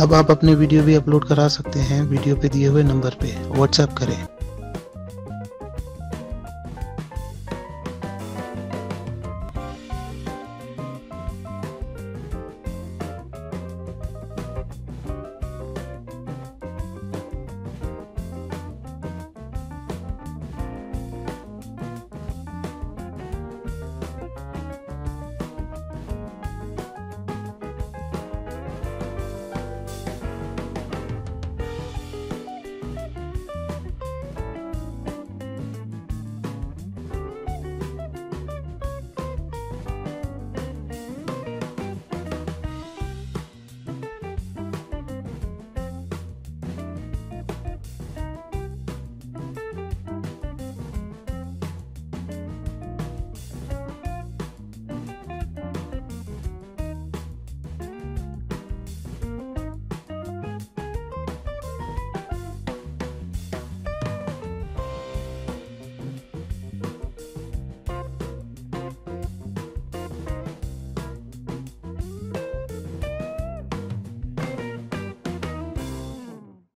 अब आप अपने वीडियो भी अपलोड करा सकते हैं वीडियो पे दिए हुए नंबर पे। व्हाट्सएप करें।